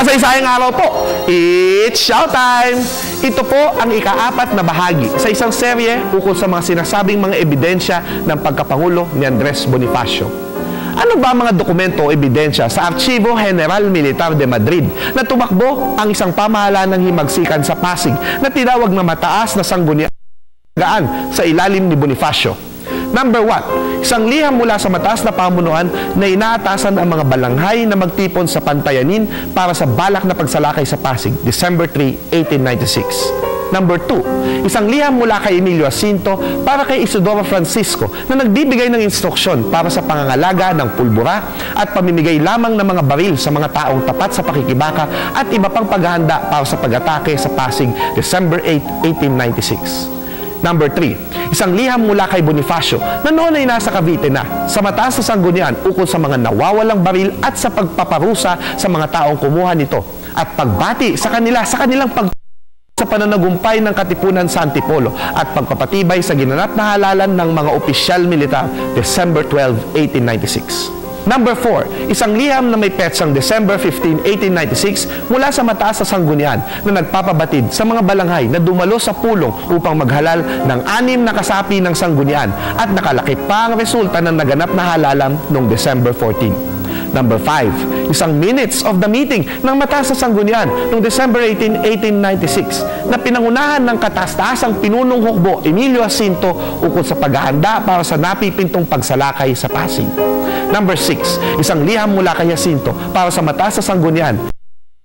Makasaysayang araw po, it's showtime! Ito po ang ikaapat na bahagi sa isang serye ukol sa mga sinasabing mga ebidensya ng pagkapangulo ni Andres Bonifacio. Ano ba mga dokumento o ebidensya sa Archivo General Militar de Madrid na tumakbo ang isang pamahalaan ng himagsikan sa Pasig na tinawag na mataas na sanggunian sa ilalim ni Bonifacio? Number one, isang liham mula sa mataas na pamunuan na inaatasan ang mga balanghay na magtipon sa pantayanin para sa balak na pagsalakay sa Pasig, December 3, 1896. Number 2, isang liham mula kay Emilio Jacinto para kay Isidoro Francisco na nagbibigay ng instruksyon para sa pangangalaga ng pulbura at pamimigay lamang ng mga baril sa mga taong tapat sa pakikibaka at iba pang paghahanda para sa pag-atake sa Pasig, December 8, 1896. Number 3, isang liham mula kay Bonifacio na noon ay nasa Cavite na sa mataas na sanggunian ukol sa mga nawawalang baril at sa pagpaparusa sa mga taong kumuha nito at pagbati sa kanila sa kanilang pag sa pananagumpay ng Katipunan sa Antipolo at pagpapatibay sa ginanap na halalan ng mga opisyal militar December 12, 1896. Number 4, isang liham na may petsang December 15, 1896 mula sa mataas sa sanggunian na nagpapabatid sa mga balanghay na dumalo sa pulong upang maghalal ng anim na kasapi ng sanggunian at nakalakip pa ang resulta ng naganap na halalan noong December 14. Number 5, isang minutes of the meeting ng mataas sa sanggunian noong December 18, 1896 na pinangunahan ng kataas-taasang pinunong hukbo Emilio Jacinto ukol sa paghahanda para sa napipintong pagsalakay sa Pasig. Number 6, isang liham mula kay Jacinto para sa mataas sa sanggunian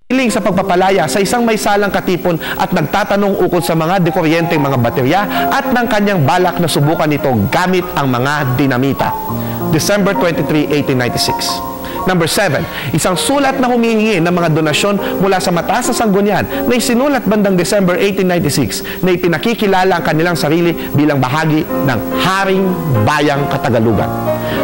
Hiling sa pagpapalaya sa isang may salang katipon at nagtatanong ukol sa mga dekuryenteng mga baterya at ng kanyang balak na subukan ito gamit ang mga dinamita. December 23, 1896. Number 7, isang sulat na humihingi ng mga donasyon mula sa mataas na sanggunian na isinulat bandang December 1896 na ipinakikilala ang kanilang sarili bilang bahagi ng Haring Bayang Katagalugan.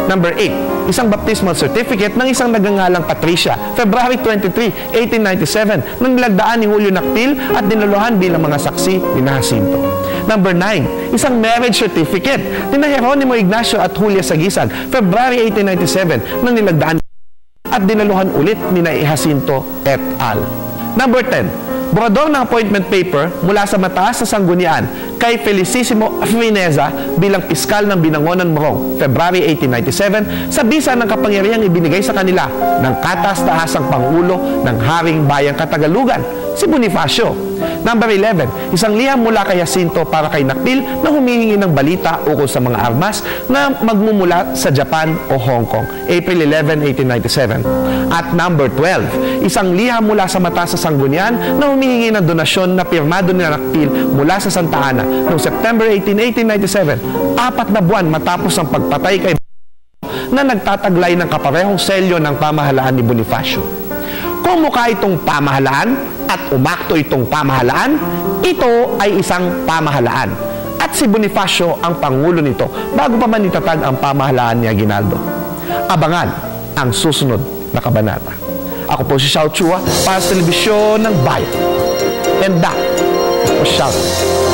Number 8, isang baptismal certificate ng isang nagangalang Patricia, February 23, 1897, nang nilagdaan ni Julio Nakpil at dinuluhan bilang mga saksi ni Jacinto. Number 9, isang marriage certificate ni Jeronimo Ignacio at Julia Sagisan, February 1897, nang nilagdaan at dinaluhan ulit ni na Jacinto et al. Number 10, Borador ng appointment paper mula sa mataas na sanggunian kay Felicissimo Fineza bilang piskal ng Binangonan Morong, February 1897, sa bisa ng kapangyarihang ibinigay sa kanila ng katas-tahasang Pangulo ng Haring Bayang Katagalugan, si Bonifacio Number 11, isang liham mula kay Jacinto para kay Nakpil na humihingi ng balita ukol sa mga armas na magmumula sa Japan o Hong Kong, April 11, 1897. At number 12, isang liham mula sa mata sa Sanggunian na humihingi ng donasyon na pirmado ni Nakpil mula sa Santa Ana noong September 18, 1897, apat na buwan matapos ang pagpatay kay na nagtataglay ng kaparehong selyo ng pamahalaan ni Bonifacio. Kung mukha itong pamahalaan, at umakto itong pamahalaan, ito ay isang pamahalaan. At si Bonifacio ang pangulo nito bago pa man itatag ang pamahalaan ni Aguinaldo. Abangan ang susunod na kabanata. Ako po si Xiao Chua para sa telebisyon ng Bayan. And that was Xiao.